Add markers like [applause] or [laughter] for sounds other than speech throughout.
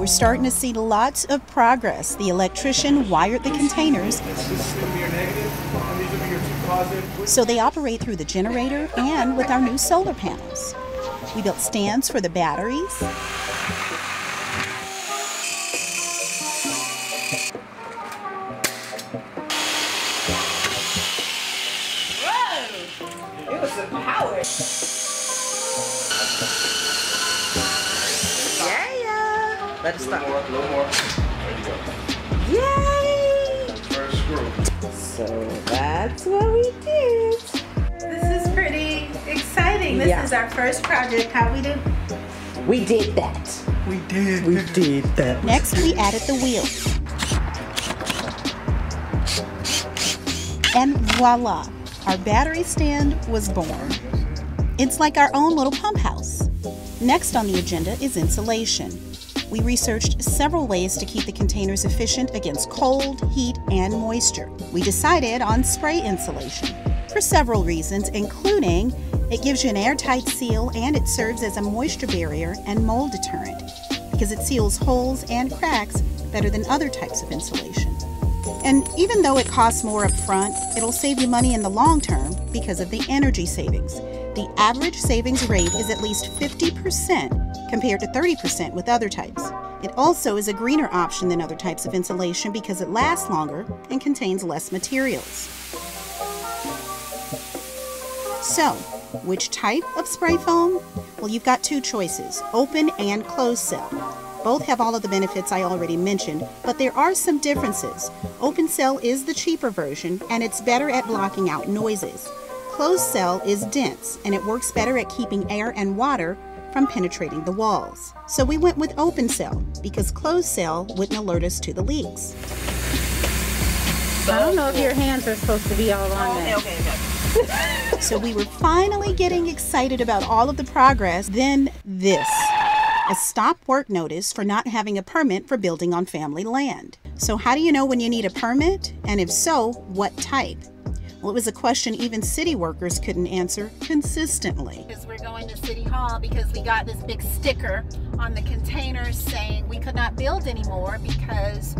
We're starting to see lots of progress. The electrician wired the containers so they operate through the generator and with our new solar panels. We built stands for the batteries. Whoa! It was some power. Yeah, yeah. Let us A little more, a little more. There you go. Yay! First screw. So that's what we did. This is pretty exciting. This Yeah. is our first project. How we do? We did that. We did. We did that. Next, we added the wheels. And voila, our battery stand was born. It's like our own little pump house. Next on the agenda is insulation. We researched several ways to keep the containers efficient against cold, heat, and moisture. We decided on spray insulation for several reasons, including it gives you an airtight seal and it serves as a moisture barrier and mold deterrent because it seals holes and cracks better than other types of insulation. And even though it costs more up front, it'll save you money in the long term because of the energy savings. The average savings rate is at least 50% compared to 30% with other types. It also is a greener option than other types of insulation because it lasts longer and contains less materials. So, which type of spray foam? Well, you've got two choices open and closed cell. Both have all of the benefits I already mentioned, but there are some differences. Open cell is the cheaper version and it's better at blocking out noises. Closed cell is dense and it works better at keeping air and water from penetrating the walls. So we went with open cell because closed cell wouldn't alert us to the leaks. I don't know if your hands are supposed to be all on oh, Okay, that. okay, okay. [laughs] So we were finally getting excited about all of the progress. Then this a stop work notice for not having a permit for building on family land. So, how do you know when you need a permit? And if so, what type? Well, it was a question even city workers couldn't answer consistently. Because we're going to City Hall because we got this big sticker on the containers saying we could not build anymore because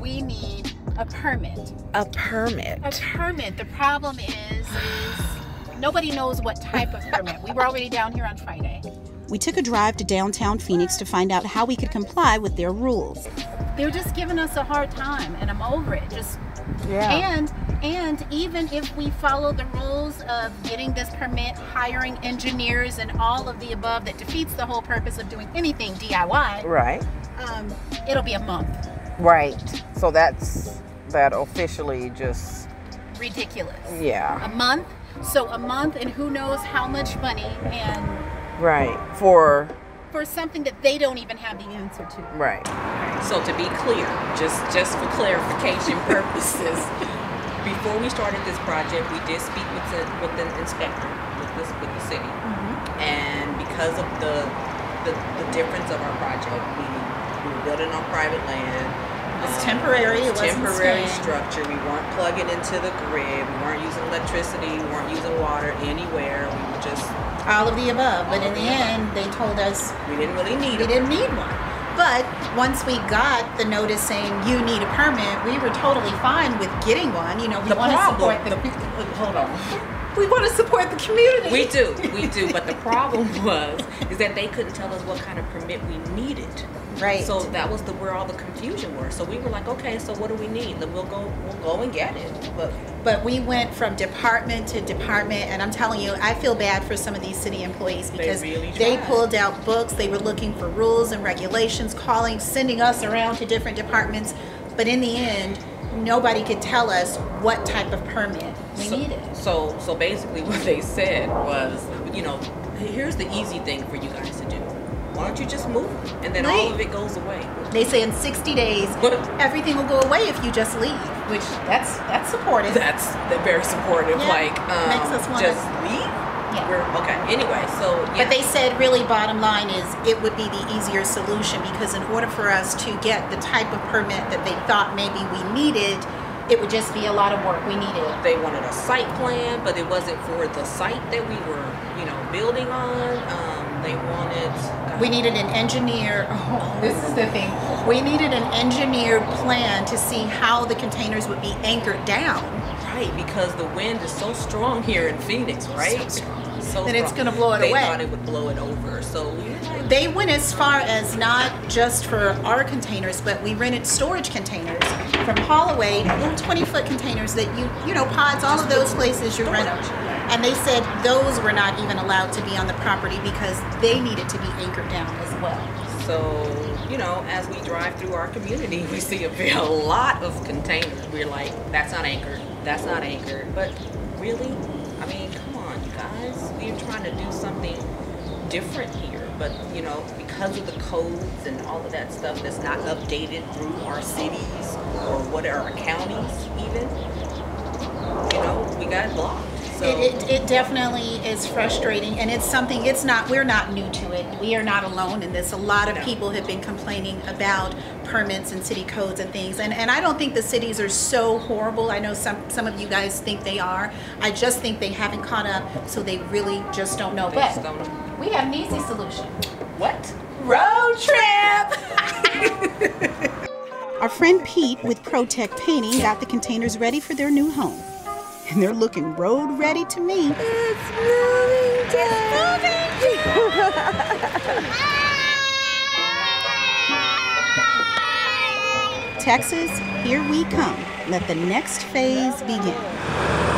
we need a permit. A permit. A permit. The problem is, is nobody knows what type of permit. We were already down here on Friday. We took a drive to downtown Phoenix to find out how we could comply with their rules. They're just giving us a hard time, and I'm over it. Just Yeah. and and even if we follow the rules of getting this permit, hiring engineers, and all of the above, that defeats the whole purpose of doing anything DIY. Right. Um, it'll be a month. Right. So that's that officially just Ridiculous. yeah. A month. So a month, and who knows how much money, and Right. For for something that they don't even have the answer to. right. So to be clear, just just for clarification [laughs] purposes, before we started this project, we did speak with the with the inspector with this with the city, and because of the, the the difference of our project, we we were building on private land. It's um, temporary, it was temporary structure. We weren't plugging into the grid. We weren't using electricity. We weren't using water anywhere. We were just All of the above, but in the end, they told us we didn't really need we it. didn't need one. But once we got the notice saying you need a permit, we were totally fine with getting one. You know, we The want to support the, the, uh, hold on. [laughs] we want to support the community. We do, we do. But the problem [laughs] was is that they couldn't tell us what kind of permit we needed. Right. So that was the where all the confusion was. So we were like, okay, so what do we need? Then we'll go, we'll go and get it. But But we went from department to department, and I'm telling you, I feel bad for some of these city employees because really they pulled out books, they were looking for rules and regulations, calling, sending us around to different departments. But in the end, nobody could tell us what type of permit we so, needed. So so basically, [laughs] what they said was, you know, here's the easy thing for you guys to do. Why don't you just move, and then all of it goes away. They say in 60 days, everything will go away if you just leave, which that's that's supportive. That's very supportive. Yeah. Like, um, Makes us wanna- just leave. Yeah. We're, okay. Anyway, so yeah. But they said, really, bottom line is it would be the easier solution because in order for us to get the type of permit that they thought maybe we needed, it would just be a lot of work we needed. they wanted a site plan, but it wasn't for the site that we were, you know, building on. Um, They wanted. Uh, we needed an engineer. [laughs] Oh, this is the thing. We needed an engineered plan to see how the containers would be anchored down. Right, because the wind is so strong here in Phoenix, right? So That it's gonna blow it they away. thought it would blow it over. So They went as far as not just for our containers, but we rented storage containers from Haulaway, little 20 foot containers that you, you know, pods, all of those places you rent. And they said those were not even allowed to be on the property because they needed to be anchored down as well. So, you know, as we drive through our community, we see a, [laughs] a lot of containers. We're like, that's not anchored, that's not anchored. But really, I mean, come on, you guys. We're trying to do something different here. But, you know, because of the codes and all of that stuff that's not updated through our cities or what our counties, even, you know, we got blocked. So, It, it, it definitely is frustrating, and it's something, it's not, we're not new to it. We are not alone in this. A lot of No. people have been complaining about permits and city codes and things. And, and I don't think the cities are so horrible. I know some, some of you guys think they are. I just think they haven't caught up, so they really just don't know. they But don't know. we have an easy solution. What? Road trip! [laughs] Our friend Pete with ProTech Painting got the containers ready for their new home. And they're looking road ready to me. it's moving Texas, here we come. Let the next phase begin.